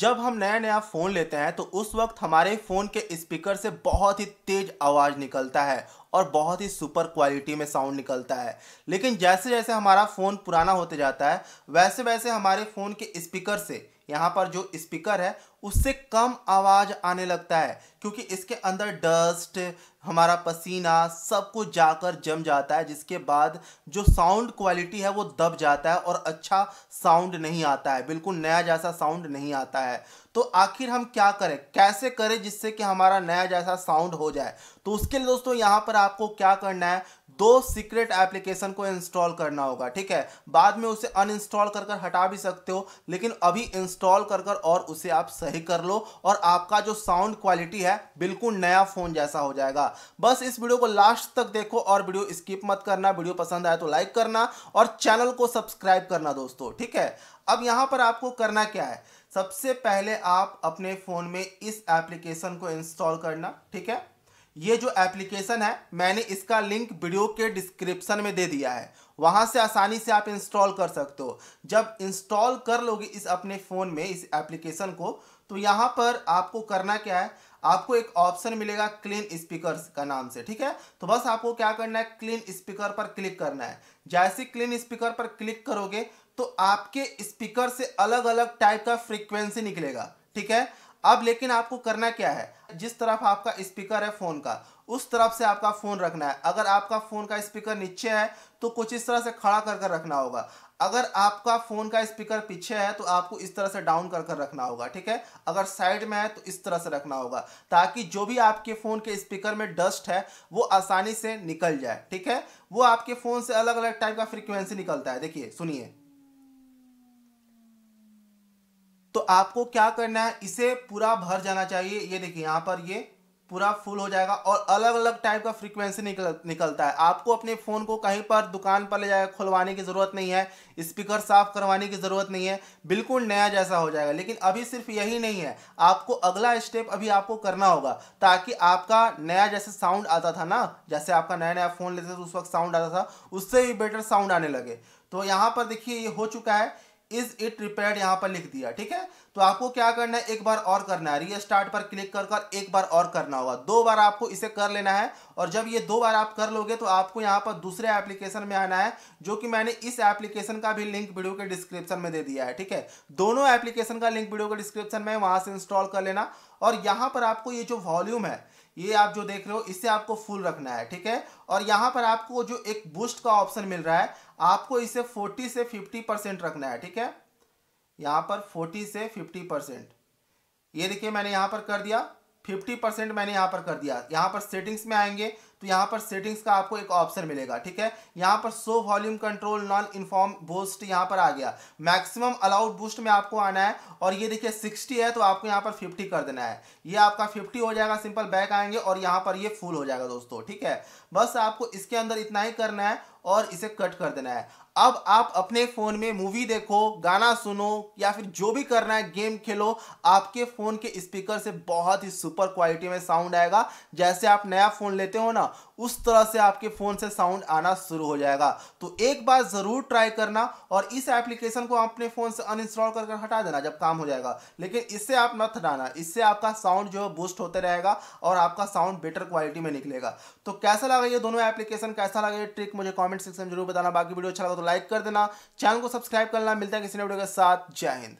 जब हम नया नया फ़ोन लेते हैं तो उस वक्त हमारे फ़ोन के स्पीकर से बहुत ही तेज़ आवाज़ निकलता है और बहुत ही सुपर क्वालिटी में साउंड निकलता है। लेकिन जैसे जैसे हमारा फ़ोन पुराना होते जाता है वैसे वैसे हमारे फ़ोन के स्पीकर से यहाँ पर जो स्पीकर है, उससे कम आवाज़ आने लगता है, क्योंकि इसके अंदर डस्ट, हमारा पसीना, सब कुछ जाकर जम जाता है, जिसके बाद जो साउंड क्वालिटी है, वो दब जाता है और अच्छा साउंड नहीं आता है, बिल्कुल नया जैसा साउंड नहीं आता है। तो आखिर हम क्या करें? कैसे करें जिससे कि हमारा नया जैसा साउंड हो जाए? तो उसके लिए दोस्तों, यहाँ पर आपको क्या करना है? दो सीक्रेट एप्लीकेशन को इंस्टॉल करना होगा, ठीक है? बाद में उसे अनइंस्टॉल कर कर हटा भी सकते हो, लेकिन अभी इंस्टॉल कर कर और उसे आप सही कर लो और आपका जो साउंड क्वालिटी है बिल्कुल नया फ़ोन जैसा हो जाएगा। बस इस वीडियो को लास्ट तक देखो और वीडियो स्किप मत करना, वीडियो पसंद आए तो लाइक करना और चैनल को सब्सक्राइब करना दोस्तों, ठीक है? अब यहाँ पर आपको करना क्या है? सबसे पहले आप अपने फ़ोन में इस एप्लीकेशन को इंस्टॉल करना, ठीक है? ये जो एप्लीकेशन है, मैंने इसका लिंक वीडियो के डिस्क्रिप्शन में दे दिया है। वहाँ से आसानी से आप इंस्टॉल कर सकते हो। जब इंस्टॉल कर लोगे इस अपने फ़ोन में, इस एप्लीकेशन को तो यहाँ पर आपको करना क्या है? आपको एक ऑप्शन मिलेगा क्लीन स्पीकर का नाम से, ठीक है? तो बस आपको क्या करना है? क्लीन स्पीकर पर क्लिक करना है। जैसे क्लीन स्पीकर पर क्लिक करोगे तो आपके स्पीकर से अलग अलग टाइप का फ्रीक्वेंसी निकलेगा, ठीक है? अब लेकिन आपको करना क्या है? जिस तरफ़ आपका स्पीकर है फ़ोन का, उस तरफ़ से आपका फ़ोन रखना है। अगर आपका फ़ोन का स्पीकर नीचे है तो कुछ इस तरह से खड़ा कर कर रखना होगा। अगर आपका फ़ोन का स्पीकर पीछे है तो आपको इस तरह से डाउन कर कर रखना होगा, ठीक है? अगर साइड में है तो इस तरह से रखना होगा, ताकि जो भी आपके फ़ोन के स्पीकर में डस्ट है, वो आसानी से निकल जाए, ठीक है? वो आपके फ़ोन से अलग अलग टाइप का फ्रिक्वेंसी निकलता है। देखिए, सुनिए। तो आपको क्या करना है, इसे पूरा भर जाना चाहिए। ये देखिए, यहाँ पर ये पूरा फुल हो जाएगा और अलग अलग टाइप का फ्रीक्वेंसी निकल, निकलता है। आपको अपने फ़ोन को कहीं पर दुकान पर ले जाकर खुलवाने की ज़रूरत नहीं है स्पीकर साफ़ करवाने की ज़रूरत नहीं है, बिल्कुल नया जैसा हो जाएगा। लेकिन अभी सिर्फ़ यही नहीं है, आपको अगला स्टेप अभी आपको करना होगा, ताकि आपका नया जैसे साउंड आता था ना, जैसे आपका नया नया फ़ोन लेते थे, उस वक्त साउंड आता था, उससे भी बेटर साउंड आने लगे। तो यहाँ पर देखिए, ये हो चुका है इज़ इट रिपेयर यहाँ पर लिख दिया, ठीक है? तो आपको क्या करना है? एक बार और करना है। रीस्टार्ट पर क्लिक कर कर एक बार और करना होगा। दो बार आपको इसे कर लेना है और जब ये दो बार आप कर लोगे तो आपको यहाँ पर दूसरे एप्लीकेशन में आना है, जो कि मैंने इस एप्लीकेशन का भी लिंक वीडियो के डिस्क्रिप्शन में दे दिया है, ठीक है? दोनों एप्लीकेशन का लिंक वीडियो के डिस्क्रिप्शन में वहाँ से इंस्टॉल कर लेना और यहाँ पर आपको ये जो वॉल्यूम है, ये आप जो देख रहे हो इसे आपको फुल रखना है, ठीक है? और यहाँ पर आपको जो एक बूस्ट का ऑप्शन मिल रहा है, आपको इसे 40 से 50 परसेंट रखना है, ठीक है? यहाँ पर 40 से 50 परसेंट ये देखिए मैंने यहाँ पर कर दिया। 50 परसेंट मैंने यहाँ पर कर दिया। यहाँ पर सेटिंग्स में आएँगे तो यहाँ पर सेटिंग्स का आपको एक ऑप्शन मिलेगा, ठीक है? यहाँ पर so volume control non inform boost यहाँ पर आ गया। मैक्सिमम अलाउड बूस्ट में आपको आना है और ये देखिए 60 है तो आपको यहाँ पर 50 कर देना है। ये आपका 50 हो जाएगा सिंपल बैक आएँगे और यहाँ पर ये फुल हो जाएगा दोस्तों, ठीक है? बस आपको इसके अंदर इतना ही करना है और इसे कट कर देना है। अब आप अपने फ़ोन में मूवी देखो, गाना सुनो या फिर जो भी करना है गेम खेलो, आपके फ़ोन के स्पीकर से बहुत ही सुपर क्वालिटी में साउंड आएगा। जैसे आप नया फ़ोन लेते हो ना उस तरह से आपके फ़ोन से साउंड आना शुरू हो जाएगा। तो एक बार ज़रूर ट्राई करना और इस एप्लीकेशन को अपने फ़ोन से अनइंस्टॉल कर हटा देना जब काम हो जाएगा। लेकिन इससे आप मत हटाना। इससे आपका साउंड जो है बूस्ट होते रहेगा और आपका साउंड बेटर क्वालिटी में निकलेगा। तो कैसा लगा ये दोनों एप्लीकेशन? कैसा लगा ये ट्रिक मुझे कॉमेंट सेक्शन में ज़रूर बताना। बाकी वीडियो अच्छा लगा तो लाइक कर देना। चैनल को सब्सक्राइब करना। मिलता है किसी ने वीडियो के साथ। जय हिंद।